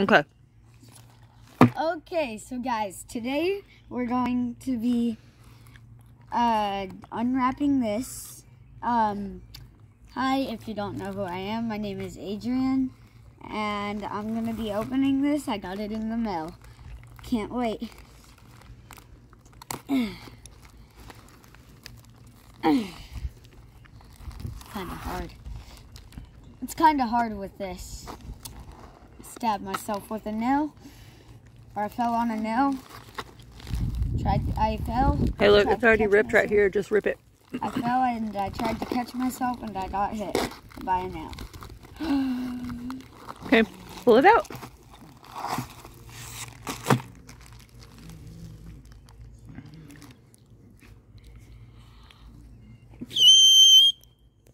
Okay. Okay, so guys, today we're going to be uh, unwrapping this. Um, hi, if you don't know who I am, my name is Adrian, and I'm going to be opening this. I got it in the mail. Can't wait. kind of hard. It's kind of hard with this. Stab myself with a nail. Or I fell on a nail. Tried, I fell. Hey, look, it's already ripped right here. Just rip it. I fell and I tried to catch myself and I got hit by a nail. Okay, pull it out.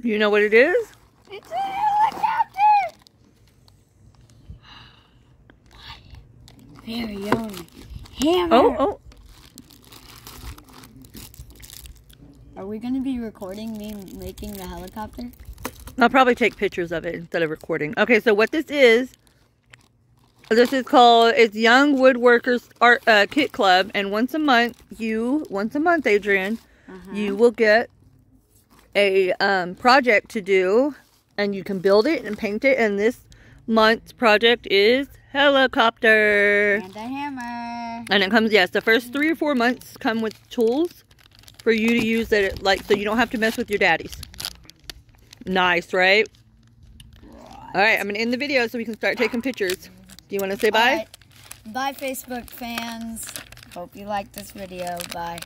You know what it is? It's a helicopter! My very own hammer. Oh, oh. Are we going to be recording me making the helicopter? I'll probably take pictures of it instead of recording. Okay, so what this is, this is called, it's Young Woodworkers Art uh, Kit Club. And once a month, you, once a month, Adrian, Uh-huh. you will get a um, project to do. And you can build it and paint it. And this month's project is helicopter. And a hammer. And it comes, yes, the first three or four months come with tools for you to use that, like, so you don't have to mess with your daddies. Nice, right? All right, I'm going to end the video so we can start taking pictures. Do you want to say bye? Alright. Bye, Facebook fans. Hope you liked this video. Bye.